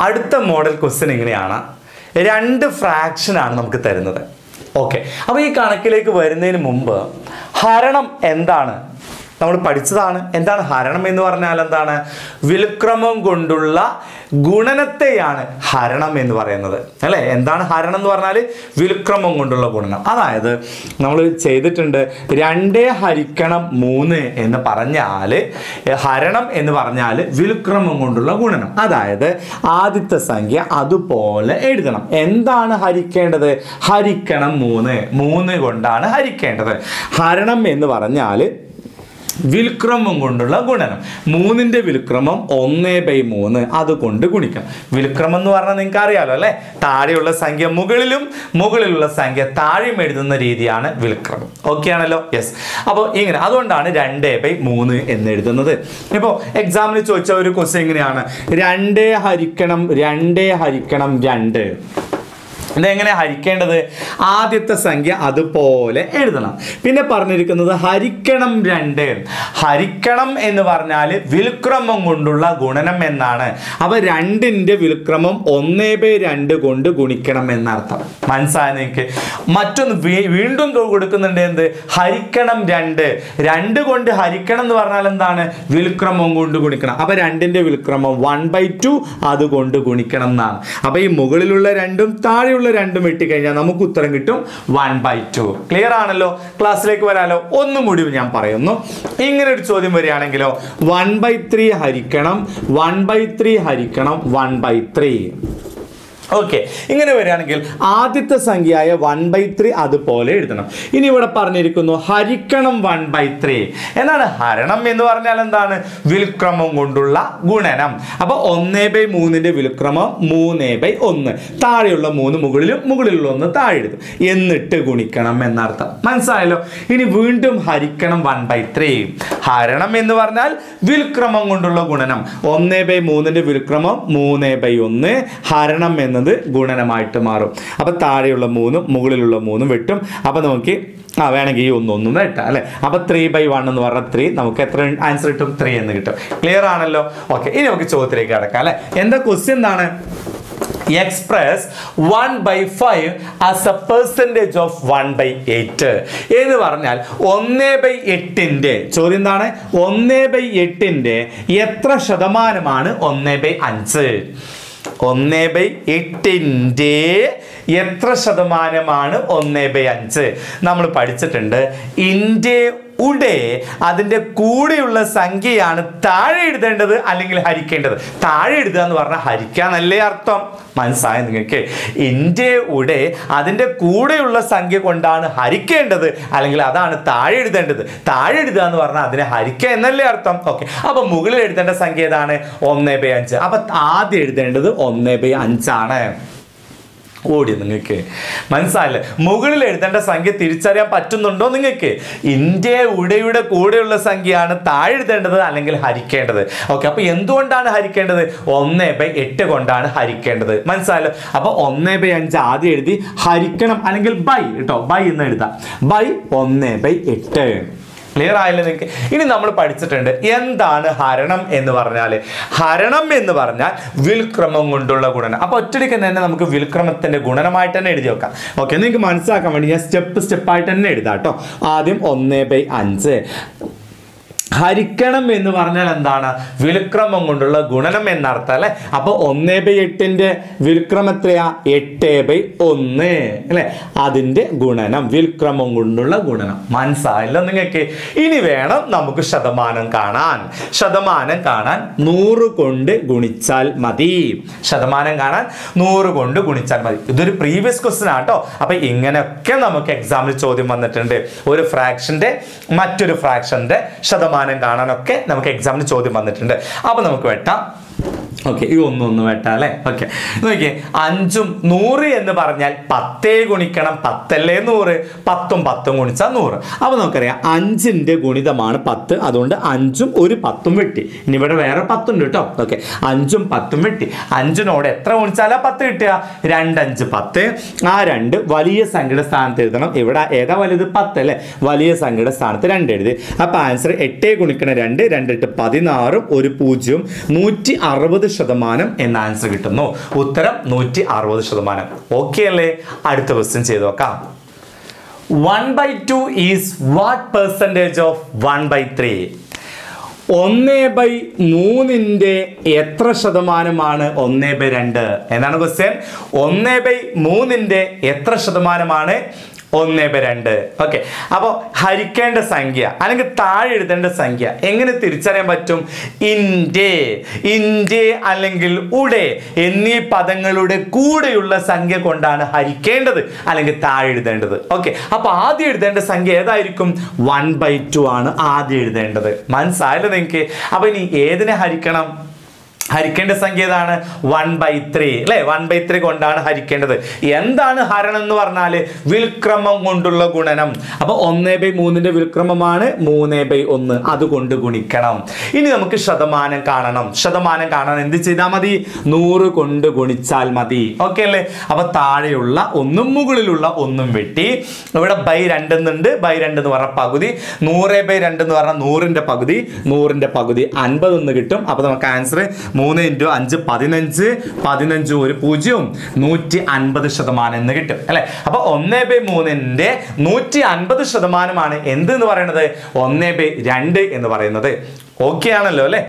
അടുത്ത model question എങ്ങനെയാണ്? രണ്ട് ഫ്രാക്ഷനാണ് നമുക്ക് തരുന്നത്. ഓക്കെ അപ്പോൾ ഈ കണക്കിലേക്ക് വരുന്നതിന് മുമ്പ് ഹരണം എന്താണ്? നമ്മൾ പഠിച്ചതാണ്. എന്താണ് ഹരണം എന്ന് പറഞ്ഞാൽ എന്താണ്? വിൽക്രമം കൊണ്ടുള്ള ഗുണനത്തെയാണ് ഹരണം എന്ന് പറയുന്നത്. അല്ലേ? എന്താണ് ഹരണം എന്ന് പറഞ്ഞാൽ? വിൽക്രമം കൊണ്ടുള്ള ഗുണനം. അതായത് നമ്മൾ ചെയ്തിട്ടുണ്ട് രണ്ടേ ഹരിക്കണം മൂന്ന് എന്ന് പറഞ്ഞാൽ ഹരണം എന്ന് പറഞ്ഞാൽ വിൽക്രമം കൊണ്ടുള്ള ഗുണനം. അതായത് ആദ്യത്തെ സംഖ്യ അതുപോലെ എഴുതണം. എന്താണ് ഹരിക്കേണ്ടത്? ഹരിക്കണം മൂന്ന്. മൂന്ന് കൊണ്ടാണ് ഹരിക്കേണ്ടത്. ഹരണം എന്ന് പറഞ്ഞാൽ വിൽക്രമം കൊണ്ടുള്ള ഗുണനം. മൂന്നിന്റെ വിൽക്രമം ഒന്ന് ബൈ മൂന്ന് അതുകൊണ്ട് ഗുണിക്കാം. വിൽക്രമം എന്ന് പറഞ്ഞാൽ നിങ്ങൾക്ക് അറിയാലോ അല്ലേ? താഴെയുള്ള സംഖ്യ മുകളിലും മുകളിലുള്ള സംഖ്യ താഴെയും എഴുതുന്ന രീതിയാണ് വിൽക്രമം. ഓക്കെ ആണല്ലോ? യെസ് അപ്പോൾ ഇങ്ങനെ അതുകൊണ്ടാണ് രണ്ട് ബൈ മൂന്ന് എന്ന് എഴുതുന്നത്. ഇപ്പോൾ എക്സാമിന് ചോദിച്ച ഒരു ക്വസ്റ്റ്യൻ എങ്ങനെയാണ്? രണ്ട് ഹരിക്കണം രണ്ട് ഹരിക്കണം രണ്ട്. ഇതെങ്ങനെ ഹരിക്കേണ്ടത്? ആദ്യത്തെ സംഖ്യ അതുപോലെ എഴുതണം. പിന്നെ പറഞ്ഞിരിക്കുന്നത് ഹരിക്കണം രണ്ട്. ഹരിക്കണം എന്ന് പറഞ്ഞാൽ വിൽക്രമം കൊണ്ടുള്ള ഗുണനം എന്നാണ്. അപ്പൊ രണ്ടിന്റെ വിൽക്രമം ഒന്നേ ബൈ രണ്ട് കൊണ്ട് ഗുണിക്കണം എന്നർത്ഥം. മനസ്സായ നിങ്ങൾക്ക് മറ്റൊന്ന് വീണ്ടും കൊടുക്കുന്നുണ്ട് എന്ത്? ഹരിക്കണം രണ്ട്. രണ്ട് കൊണ്ട് ഹരിക്കണം എന്ന് പറഞ്ഞാൽ എന്താണ്? വിൽക്രമം കൊണ്ട് ഗുണിക്കണം. അപ്പൊ രണ്ടിന്റെ വിൽക്രമം വൺ ബൈ ടു അതുകൊണ്ട് ഗുണിക്കണം എന്നാണ്. അപ്പൊ ഈ മുകളിലുള്ള രണ്ടും താഴെയുള്ള രണ്ടും വെട്ടിക്കഴിഞ്ഞാൽ നമുക്ക് ഉത്തരം കിട്ടും വൺ ബൈ ടു ക്ലിയർ ആണല്ലോ? ക്ലാസ്സിലേക്ക് വരാലോ? ഒന്നും കൂടി ഞാൻ പറയുന്നു. ഇങ്ങനെ ഒരു ചോദ്യം വരികയാണെങ്കിലോ വൺ ബൈ ത്രീ ഹരിക്കണം വൺ ബൈ ത്രീ ഹരിക്കണം വൺ ബൈ ത്രീ ഓക്കെ ഇങ്ങനെ വരികയാണെങ്കിൽ ആദ്യത്തെ സംഖ്യയായ വൺ ബൈ ത്രീ അതുപോലെ എഴുതണം. ഇനി ഇവിടെ പറഞ്ഞിരിക്കുന്നു ഹരിക്കണം വൺ ബൈ ത്രീ എന്നാണ് ഹരണം എന്ന് പറഞ്ഞാൽ എന്താണ്? വിൽക്രമം കൊണ്ടുള്ള ഗുണനം. അപ്പൊ ഒന്നേ ബൈ മൂന്നിന്റെ വിൽക്രമം മൂന്നേ ബൈ ഒന്ന്. താഴെയുള്ള മൂന്ന് മുകളിലും മുകളിലുള്ള ഒന്ന് താഴെ എഴുതും എന്നിട്ട് ഗുണിക്കണം എന്നർത്ഥം. മനസ്സിലായല്ലോ? ഇനി വീണ്ടും ഹരിക്കണം വൺ ബൈ ത്രീ ഹരണം എന്ന് പറഞ്ഞാൽ വിൽക്രമം കൊണ്ടുള്ള ഗുണനം. ഒന്നേ ബൈ മൂന്നിന്റെ വിൽക്രമം മൂന്നേ ബൈ ഒന്ന്. ഹരണം എന്നത് ഗുണനമായിട്ട് മാറും. അപ്പോൾ താഴെയുള്ള മൂന്നും മുകളിലുള്ള മൂന്നും വെട്ടും. അപ്പോൾ നോക്കി ആ വേണമെങ്കിൽ ഈ ഒന്നൊന്നും വെട്ടാം അല്ലെ? അപ്പൊ ത്രീ ബൈ വൺ എന്ന് പറഞ്ഞാൽ ത്രീ നമുക്ക് എത്ര ആൻസർ കിട്ടും? ത്രീ എന്ന് കിട്ടും. ക്ലിയർ ആണല്ലോ? ഓക്കെ ഇനി നമുക്ക് ചോദ്യത്തിലേക്ക് കിടക്കാം അല്ലേ? എന്താ ക്വസ്റ്റ്യൻ എന്താണ്? Express one by five as a percentage of one by eight എന്ന് പറഞ്ഞാൽ ഒന്ന് ബൈ എട്ടിന്റെ ചോദ്യം എന്താണ്? ഒന്ന് ബൈ എട്ടിന്റെ എത്ര ശതമാനമാണ് ഒന്ന് ബൈ അഞ്ച്? ഒന്ന് ബൈ എട്ടിന്റെ എത്ര ശതമാനമാണ് ഒന്ന് ബൈ അഞ്ച്? നമ്മൾ പഠിച്ചിട്ടുണ്ട്. ഇന്റെ ഉടെ അതിന്റെ കൂടെയുള്ള സംഖ്യയാണ് താഴെ എഴുതേണ്ടത് അല്ലെങ്കിൽ ഹരിക്കേണ്ടത്. താഴെ എഴുതുക എന്ന് പറഞ്ഞാൽ ഹരിക്കാന്നല്ലേ അർത്ഥം. മനസ്സായ നിങ്ങൾക്ക്. എന്റെ ഉടെ അതിന്റെ കൂടെയുള്ള സംഖ്യ കൊണ്ടാണ് ഹരിക്കേണ്ടത് അല്ലെങ്കിൽ അതാണ് താഴെ എഴുതേണ്ടത്. താഴെ എഴുതുക എന്ന് പറഞ്ഞാൽ അതിനെ ഹരിക്കുക എന്നല്ലേ അർത്ഥം. ഓക്കെ. അപ്പൊ മുകളിൽ എഴുതേണ്ട സംഖ്യ ഏതാണ്? ഒന്ന് ബൈ അഞ്ച്. അപ്പൊ ആദ്യം എഴുതേണ്ടത് ഒന്ന് ബൈ അഞ്ചാണ്. ഓടി നിങ്ങൾക്ക് മനസ്സിലായില്ലേ മുകളിൽ എഴുതേണ്ട സംഖ്യ തിരിച്ചറിയാൻ പറ്റുന്നുണ്ടോ നിങ്ങൾക്ക് ഇന്ത്യ ഉടയുടെ കൂടെയുള്ള സംഖ്യയാണ് താഴെ എഴുതേണ്ടത് അല്ലെങ്കിൽ ഹരിക്കേണ്ടത്. ഓക്കെ അപ്പോൾ എന്തുകൊണ്ടാണ് ഹരിക്കേണ്ടത്? ഒന്ന് ബൈ എട്ട് കൊണ്ടാണ് ഹരിക്കേണ്ടത്. മനസ്സിലായല്ലോ അപ്പോൾ ഒന്ന് ബൈ അഞ്ച് ആദ്യം എഴുതി ഹരിക്കണം അല്ലെങ്കിൽ ബൈ. കേട്ടോ ബൈ എന്ന് എഴുതാം. ബൈ ഒന്ന് ബൈ എട്ട്. ക്ലിയർ ആയില്ലേ നിങ്ങൾക്ക് ഇനി നമ്മൾ പഠിച്ചിട്ടുണ്ട് എന്താണ് ഹരണം എന്ന് പറഞ്ഞാൽ ഹരണം എന്ന് പറഞ്ഞാൽ വിൽക്രമം കൊണ്ടുള്ള ഗുണനം. അപ്പൊ ഒറ്റടിക്ക് തന്നെ നമുക്ക് വിൽക്രമത്തിന്റെ ഗുണനമായിട്ട് തന്നെ എഴുതി വെക്കാം. ഓക്കെ നിങ്ങൾക്ക് മനസ്സിലാക്കാൻ വേണ്ടി ഞാൻ സ്റ്റെപ്പ് സ്റ്റെപ്പായിട്ട് തന്നെ എഴുതാം കേട്ടോ ആദ്യം ഒന്ന് ബൈ അഞ്ച്. ഹരിക്കണം എന്ന് പറഞ്ഞാൽ എന്താണ്? വിൽക്രമം കൊണ്ടുള്ള ഗുണനം എന്നർത്ഥം അല്ലെ? അപ്പൊ ഒന്ന് ബൈ എട്ടിന്റെ വിൽക്രമം എത്രയാ? എട്ട് ബൈ ഒന്ന് അല്ലെ? അതിന്റെ ഗുണനം വിൽക്രമം കൊണ്ടുള്ള ഗുണനം. മനസ്സായില്ല നിങ്ങൾക്ക്. ഇനി വേണം നമുക്ക് ശതമാനം കാണാൻ. ശതമാനം കാണാൻ നൂറ് കൊണ്ട് ഗുണിച്ചാൽ മതി. ശതമാനം കാണാൻ നൂറ് കൊണ്ട് ഗുണിച്ചാൽ മതി. ഇതൊരു പ്രീവിയസ് ക്വസ്റ്റൻ ആട്ടോ അപ്പൊ ഇങ്ങനെയൊക്കെ നമുക്ക് എക്സാമിൽ ചോദ്യം വന്നിട്ടുണ്ട്. ഒരു ഫ്രാക്ഷന്റെ മറ്റൊരു ഫ്രാക്ഷന്റെ ശതമാനം കാണാനൊക്കെ നമുക്ക് എക്സാമിന് ചോദ്യം വന്നിട്ടുണ്ട്. അപ്പോൾ നമുക്ക് വെട്ടാം. ഓക്കെ ഈ ഒന്നൊന്ന് വെട്ട അല്ലേ? ഓക്കെ നോക്കിയേ അഞ്ചും നൂറ് എന്ന് പറഞ്ഞാൽ പത്തേ ഗുണിക്കണം പത്തല്ലേ നൂറ്? പത്തും പത്തും ഗുണിച്ചാൽ നൂറ്. അപ്പോൾ നമുക്കറിയാം അഞ്ചിന്റെ ഗുണിതമാണ് പത്ത്. അതുകൊണ്ട് അഞ്ചും ഒരു പത്തും വെട്ടി. ഇനി ഇവിടെ വേറെ പത്തുണ്ട് കേട്ടോ. ഓക്കെ അഞ്ചും പത്തും വെട്ടി. അഞ്ചിനോട് എത്ര ഗുണിച്ചാലാ പത്ത് കിട്ടുക? രണ്ടഞ്ച് പത്ത്. ആ രണ്ട് വലിയ സംഖ്യയുടെ സ്ഥാനത്ത് എഴുതണം. ഇവിടെ ഏതാ വലുത്? പത്ത് അല്ലേ? വലിയ സംഖ്യയുടെ സ്ഥാനത്ത് രണ്ട് എഴുതി. അപ്പോൾ ആൻസർ എട്ടേ ഗുണിക്കണം രണ്ട് രണ്ടിട്ട് പതിനാറും ഒരു പൂജ്യവും നൂറ്റി അറുപത് അറുപത് ശതമാനം എന്ന ആൻസർ കിട്ടുന്നു. ഉത്തരം നൂറ്റി അറുപത് ശതമാനം. ഓക്കെ അല്ലേ? അടുത്ത ക്വസ്റ്റ്യൻ ചെയ്ത് നോക്കാം. One by two is what percentage of one by three ഒന്ന് ബൈ മൂന്നിന്റെ എത്ര ശതമാനമാണ് ഒന്ന് ബൈ രണ്ട്? എന്നാണ് ക്വസ്റ്റ്യൻ ഒന്ന് ബൈ മൂന്നിന്റെ എത്ര ശതമാനമാണ് ഒന്ന് ബൈ രണ്ട്. ഓക്കെ അപ്പോൾ ഹരിക്കേണ്ട സംഖ്യ അല്ലെങ്കിൽ താഴെ എഴുതേണ്ട സംഖ്യ എങ്ങനെ തിരിച്ചറിയാൻ പറ്റും? ഇൻഡേ. ഇൻഡേ അല്ലെങ്കിൽ ഉടെ എന്നീ പദങ്ങളുടെ കൂടെയുള്ള സംഖ്യ കൊണ്ടാണ് ഹരിക്കേണ്ടത് അല്ലെങ്കിൽ താഴെ എഴുതേണ്ടത്. ഓക്കെ അപ്പോൾ ആദ്യം എഴുതേണ്ട സംഖ്യ ഏതായിരിക്കും? വൺ ബൈ ടു ആണ് ആദ്യം എഴുതേണ്ടത്. മനസ്സായല്ലോ നിങ്ങൾക്ക്? അപ്പോൾ ഇനി ഏതിനെ ഹരിക്കണം? ഹരിക്കേണ്ട സംഖ്യ ഏതാണ്? വൺ ബൈ ത്രീ അല്ലെ? വൺ ബൈ ത്രീ കൊണ്ടാണ് ഹരിക്കേണ്ടത്. എന്താണ് ഹരണം എന്ന് പറഞ്ഞാൽ വിൽക്രമം കൊണ്ടുള്ള ഗുണനം. അപ്പൊ ഒന്ന് ബൈ മൂന്നിന്റെ വിൽക്രമമാണ് മൂന്ന് ബൈ ഒന്ന്. അതുകൊണ്ട് ഗുണിക്കണം. ഇനി നമുക്ക് ശതമാനം കാണണം. ശതമാനം കാണണം എന്ത് ചെയ്താൽ മതി? നൂറ് കൊണ്ട് ഗുണിച്ചാൽ മതി. ഓക്കെ അല്ലേ? അപ്പൊ താഴെയുള്ള ഒന്നും മുകളിലുള്ള ഒന്നും വെട്ടി. ഇവിടെ ബൈ രണ്ടെന്നുണ്ട് ബൈ രണ്ട് എന്ന് പറഞ്ഞ പകുതി. നൂറ് ബൈ രണ്ട് എന്ന് പറഞ്ഞാൽ നൂറിന്റെ പകുതി. നൂറിന്റെ പകുതി അൻപത് എന്ന് കിട്ടും. അപ്പൊ നമുക്ക് ആൻസർ മൂന്ന് ഇന്റു അഞ്ച് പതിനഞ്ച് പതിനഞ്ച് ഒരു പൂജ്യവും നൂറ്റി അൻപത് ശതമാനം എന്ന് കിട്ടും അല്ലെ? അപ്പൊ ഒന്ന് ബൈ മൂന്നിന്റെ നൂറ്റി അൻപത് ശതമാനമാണ് എന്ത് എന്ന് പറയുന്നത്? ഒന്ന് ബൈ രണ്ട് എന്ന് പറയുന്നത്. ഓക്കെ ആണല്ലോ അല്ലെ?